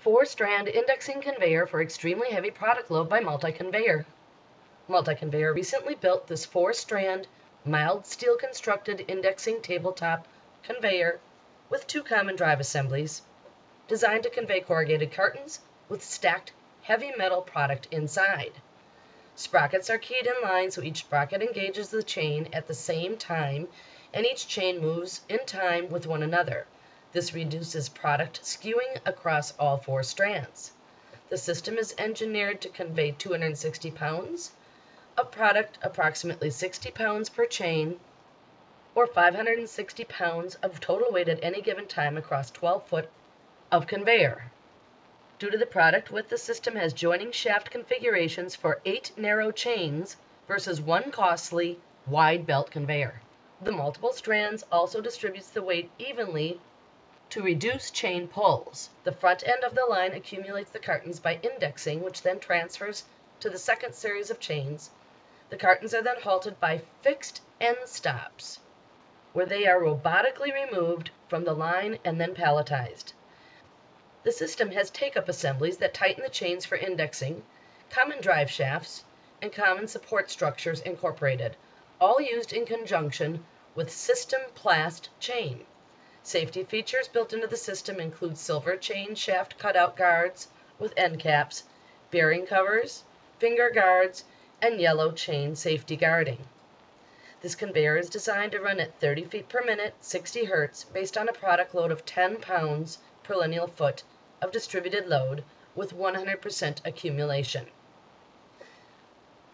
Four-strand indexing conveyor for extremely heavy product load by Multi-Conveyor. Multi-Conveyor recently built this four-strand, mild steel constructed indexing tabletop conveyor with two common drive assemblies, designed to convey corrugated cartons with stacked heavy metal product inside. Sprockets are keyed in line so each sprocket engages the chain at the same time and each chain moves in time with one another. This reduces product skewing across all four strands. The system is engineered to convey 260 pounds of product, approximately 60 pounds per chain, or 560 pounds of total weight at any given time across 12 foot of conveyor. Due to the product width, the system has joining shaft configurations for eight narrow chains versus one costly wide belt conveyor. The multiple strands also distributes the weight evenly to reduce chain pulls. The front end of the line accumulates the cartons by indexing, which then transfers to the second series of chains. The cartons are then halted by fixed end stops, where they are robotically removed from the line and then palletized. The system has take-up assemblies that tighten the chains for indexing, common drive shafts, and common support structures incorporated, all used in conjunction with System Plast chain. Safety features built into the system include silver chain shaft cutout guards with end caps, bearing covers, finger guards, and yellow chain safety guarding. This conveyor is designed to run at 30 feet per minute, 60 hertz, based on a product load of 10 pounds per lineal foot of distributed load with 100% accumulation.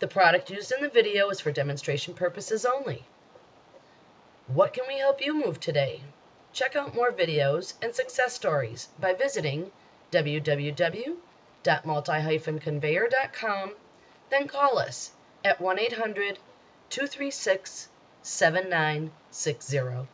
The product used in the video is for demonstration purposes only. What can we help you move today? Check out more videos and success stories by visiting www.multi-conveyor.com, then call us at 1 800 236 7960.